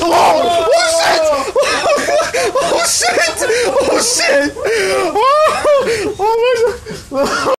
Oh, oh shit! Oh shit! Oh shit! Oh, oh my god!